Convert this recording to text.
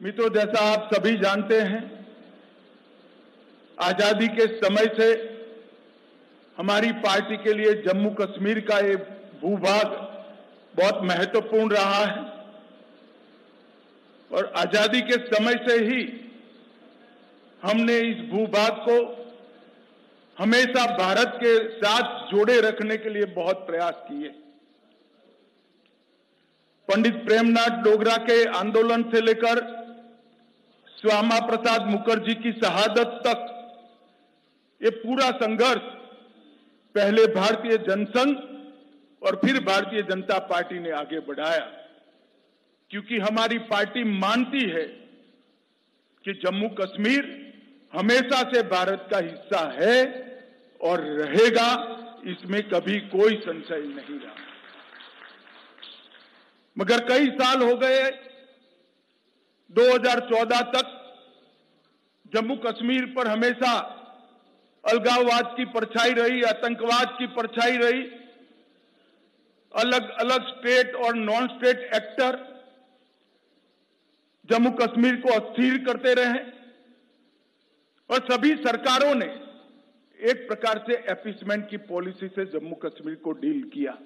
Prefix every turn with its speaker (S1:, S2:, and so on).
S1: मित्रों, जैसा आप सभी जानते हैं, आज़ादी के समय से हमारी पार्टी के लिए जम्मू कश्मीर का ये भूभाग बहुत महत्वपूर्ण रहा है। और आज़ादी के समय से ही हमने इस भूभाग को हमेशा भारत के साथ जोड़े रखने के लिए बहुत प्रयास किए। पंडित प्रेमनाथ डोगरा के आंदोलन से लेकर श्यामा प्रसाद मुखर्जी की शहादत तक ये पूरा संघर्ष पहले भारतीय जनसंघ और फिर भारतीय जनता पार्टी ने आगे बढ़ाया। क्योंकि हमारी पार्टी मानती है कि जम्मू कश्मीर हमेशा से भारत का हिस्सा है और रहेगा, इसमें कभी कोई संशय नहीं रहा। मगर कई साल हो गए 2014 तक जम्मू कश्मीर पर हमेशा अलगाववाद की परछाई रही, आतंकवाद की परछाई रही। अलग अलग स्टेट और non state actor Jammu Kashmir को अस्थिर करते रहे और सभी सरकारों ने एक प्रकार से एपिसमेंट की पॉलिसी से जम्मू कश्मीर को डील किया।